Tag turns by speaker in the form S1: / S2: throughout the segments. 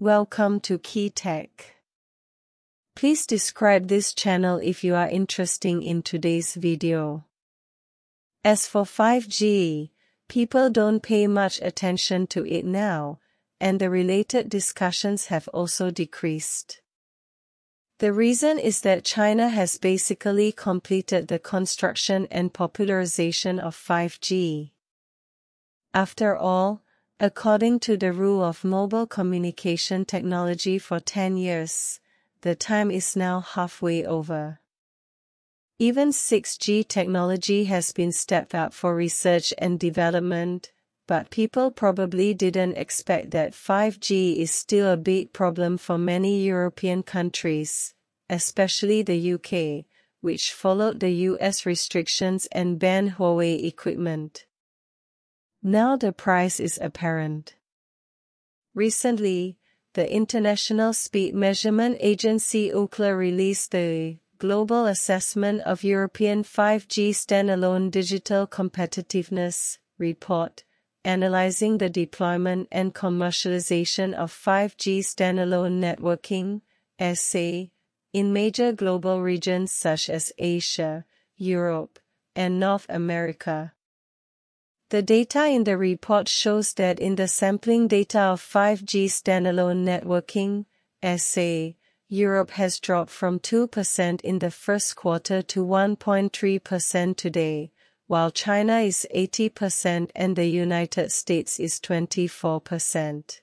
S1: Welcome to Key Tech. Please describe this channel if you are interested in today's video. As for 5G, people don't pay much attention to it now, and the related discussions have also decreased. The reason is that China has basically completed the construction and popularization of 5G. After all, according to the rule of mobile communication technology for 10 years, the time is now halfway over. Even 6G technology has been stepped up for research and development, but people probably didn't expect that 5G is still a big problem for many European countries, especially the UK, which followed the US restrictions and banned Huawei equipment. Now the price is apparent. Recently, the International Speed Measurement Agency Ookla released the Global Assessment of European 5G Standalone Digital Competitiveness report, analyzing the deployment and commercialization of 5G standalone networking, SA, in major global regions such as Asia, Europe, and North America. The data in the report shows that in the sampling data of 5G standalone networking, SA, Europe has dropped from 2% in the first quarter to 1.3% today, while China is 80% and the United States is 24%.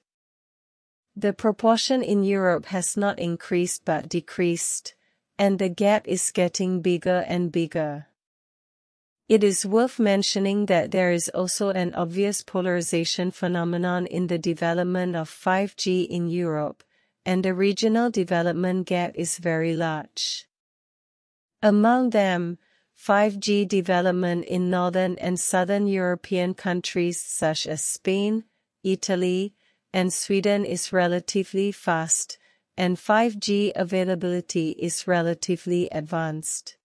S1: The proportion in Europe has not increased but decreased, and the gap is getting bigger and bigger. It is worth mentioning that there is also an obvious polarization phenomenon in the development of 5G in Europe, and the regional development gap is very large. Among them, 5G development in northern and southern European countries such as Spain, Italy, and Sweden is relatively fast, and 5G availability is relatively advanced.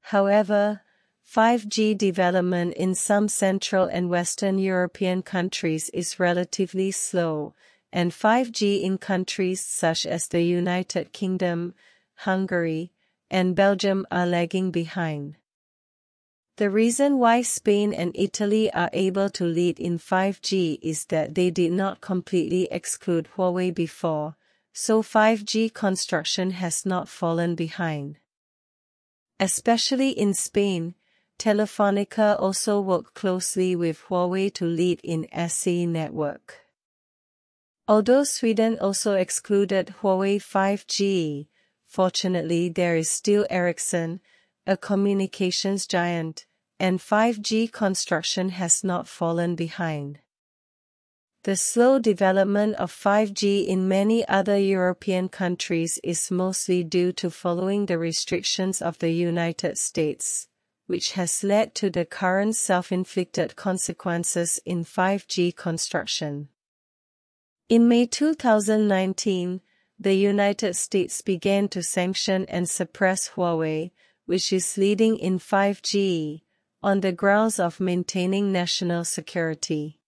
S1: However, 5G development in some Central and Western European countries is relatively slow, and 5G in countries such as the United Kingdom, Hungary, and Belgium are lagging behind. The reason why Spain and Italy are able to lead in 5G is that they did not completely exclude Huawei before, so 5G construction has not fallen behind. Especially in Spain, Telefonica also worked closely with Huawei to lead in SA network. Although Sweden also excluded Huawei 5G, fortunately there is still Ericsson, a communications giant, and 5G construction has not fallen behind. The slow development of 5G in many other European countries is mostly due to following the restrictions of the United States, which has led to the current self-inflicted consequences in 5G construction. In May 2019, the United States began to sanction and suppress Huawei, which is leading in 5G, on the grounds of maintaining national security.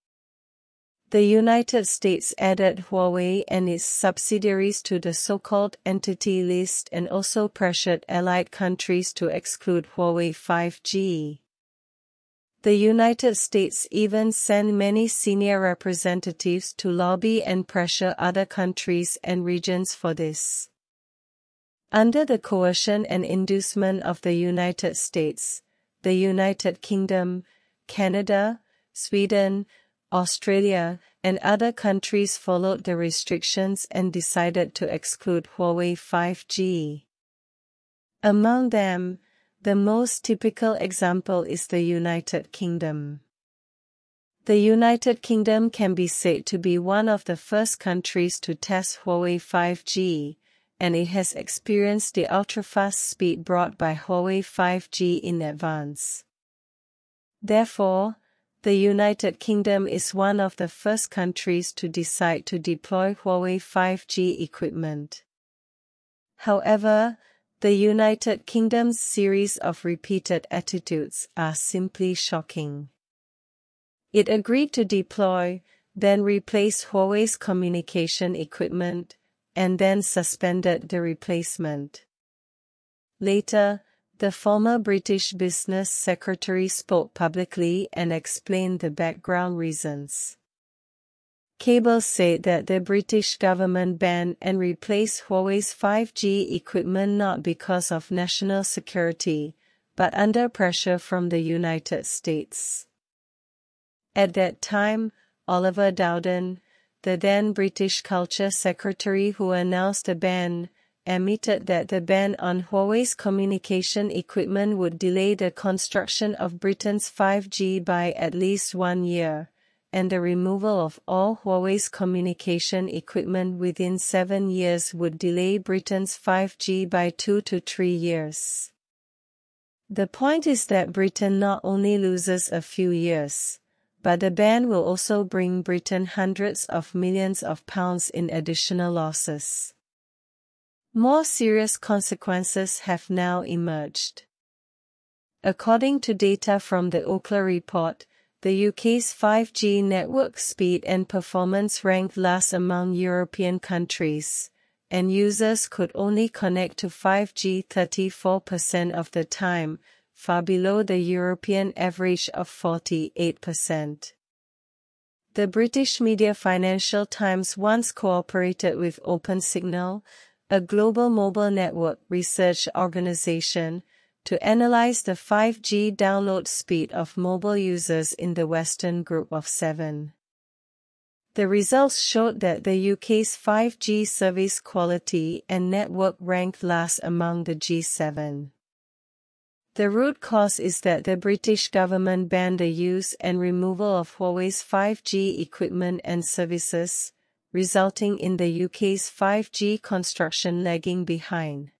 S1: The United States added Huawei and its subsidiaries to the so-called entity list and also pressured allied countries to exclude Huawei 5G. The United States even sent many senior representatives to lobby and pressure other countries and regions for this. Under the coercion and inducement of the United States, the United Kingdom, Canada, Sweden, Australia, and other countries followed the restrictions and decided to exclude Huawei 5G. Among them, the most typical example is the United Kingdom. The United Kingdom can be said to be one of the first countries to test Huawei 5G, and it has experienced the ultra-fast speed brought by Huawei 5G in advance. Therefore, the United Kingdom is one of the first countries to decide to deploy Huawei 5G equipment. However, the United Kingdom's series of repeated attitudes are simply shocking. It agreed to deploy, then replaced Huawei's communication equipment, and then suspended the replacement. Later, the former British Business Secretary spoke publicly and explained the background reasons. Cable said that the British government banned and replaced Huawei's 5G equipment not because of national security, but under pressure from the United States. At that time, Oliver Dowden, the then British Culture Secretary who announced the ban, admitted that the ban on Huawei's communication equipment would delay the construction of Britain's 5G by at least one year, and the removal of all Huawei's communication equipment within seven years would delay Britain's 5G by two to three years. The point is that Britain not only loses a few years, but the ban will also bring Britain hundreds of millions of pounds in additional losses. More serious consequences have now emerged. According to data from the Ookla report, the UK's 5G network speed and performance ranked last among European countries, and users could only connect to 5G 34% of the time, far below the European average of 48%. The British media Financial Times once cooperated with OpenSignal, a global mobile network research organization, to analyze the 5G download speed of mobile users in the Western Group of Seven. The results showed that the UK's 5G service quality and network ranked last among the G7. The root cause is that the British government banned the use and removal of Huawei's 5G equipment and services, resulting in the UK's 5G construction lagging behind.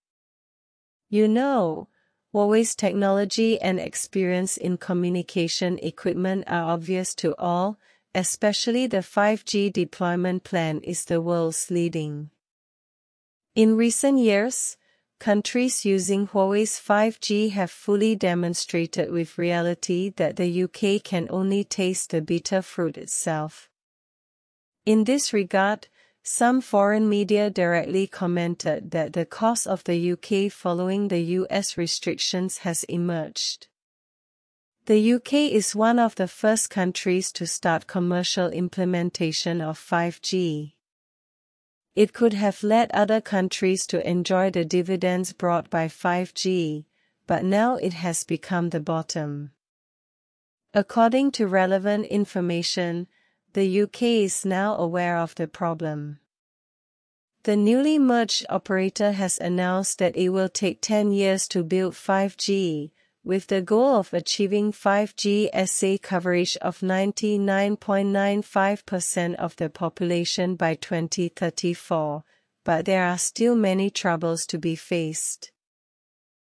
S1: You know, Huawei's technology and experience in communication equipment are obvious to all, especially the 5G deployment plan is the world's leading. In recent years, countries using Huawei's 5G have fully demonstrated with reality that the UK can only taste the bitter fruit itself. In this regard, some foreign media directly commented that the cost of the UK following the US restrictions has emerged. The UK is one of the first countries to start commercial implementation of 5G. It could have led other countries to enjoy the dividends brought by 5G, but now it has become the bottom. According to relevant information, the UK is now aware of the problem. The newly merged operator has announced that it will take 10 years to build 5G, with the goal of achieving 5G SA coverage of 99.95% of the population by 2034, but there are still many troubles to be faced.